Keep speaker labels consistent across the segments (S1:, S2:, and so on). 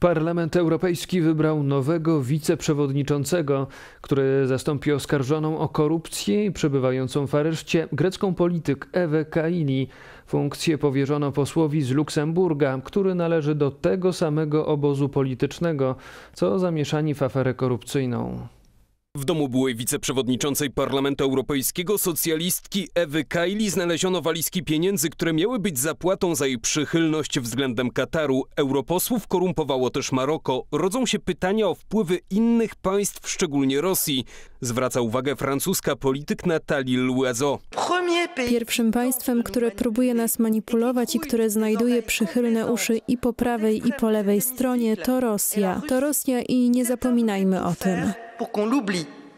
S1: Parlament Europejski wybrał nowego wiceprzewodniczącego, który zastąpi oskarżoną o korupcję i przebywającą w areszcie grecką polityk Ewę Kaili. Funkcję powierzono posłowi z Luksemburga, który należy do tego samego obozu politycznego, co zamieszani w aferę korupcyjną.
S2: W domu byłej wiceprzewodniczącej Parlamentu Europejskiego socjalistki Ewy Kaili znaleziono walizki pieniędzy, które miały być zapłatą za jej przychylność względem Kataru. Europosłów korumpowało też Maroko. Rodzą się pytania o wpływy innych państw, szczególnie Rosji. Zwraca uwagę francuska polityk Nathalie Loiseau.
S3: Pierwszym państwem, które próbuje nas manipulować i które znajduje przychylne uszy i po prawej i po lewej stronie to Rosja. To Rosja i nie zapominajmy o tym.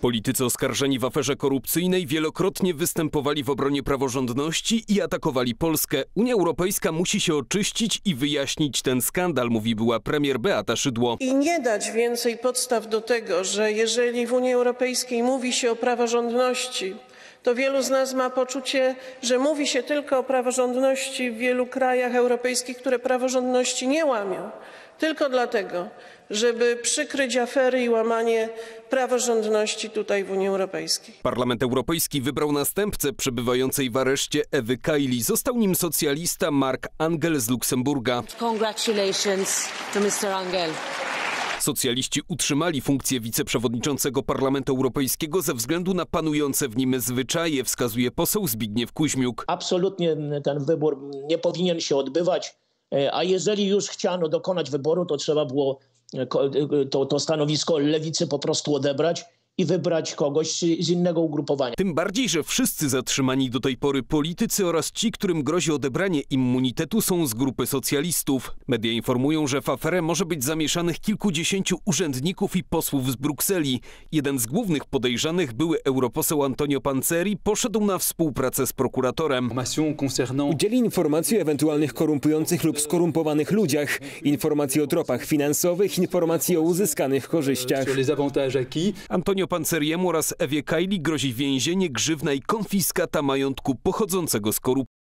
S2: Politycy oskarżeni w aferze korupcyjnej wielokrotnie występowali w obronie praworządności i atakowali Polskę. Unia Europejska musi się oczyścić i wyjaśnić ten skandal, mówi była premier Beata Szydło.
S4: I nie dać więcej podstaw do tego, że jeżeli w Unii Europejskiej mówi się o praworządności, to wielu z nas ma poczucie, że mówi się tylko o praworządności w wielu krajach europejskich, które praworządności nie łamią, tylko dlatego, żeby przykryć afery i łamanie praworządności tutaj w Unii Europejskiej.
S2: Parlament Europejski wybrał następcę przebywającej w areszcie Ewy Kaili. Został nim socjalista Mark Angel z Luksemburga.
S5: Congratulations to Mr. Angel.
S2: Socjaliści utrzymali funkcję wiceprzewodniczącego Parlamentu Europejskiego ze względu na panujące w nim zwyczaje, wskazuje poseł Zbigniew Kuźmiuk.
S6: Absolutnie ten wybór nie powinien się odbywać, e, a jeżeli już chciano dokonać wyboru, to trzeba było e, to, to stanowisko lewicy po prostu odebrać i wybrać kogoś z innego ugrupowania.
S2: Tym bardziej, że wszyscy zatrzymani do tej pory politycy oraz ci, którym grozi odebranie immunitetu są z grupy socjalistów. Media informują, że w aferę może być zamieszanych kilkudziesięciu urzędników i posłów z Brukseli. Jeden z głównych podejrzanych, były europoseł Antonio Panceri, poszedł na współpracę z prokuratorem.
S7: Udzieli informacji o ewentualnych korumpujących lub skorumpowanych ludziach, informacji o tropach finansowych, informacji o uzyskanych korzyściach.
S2: Antonio Panceriemu oraz Ewie Kaili grozi więzienie, grzywna i konfiskata majątku pochodzącego z korupcji.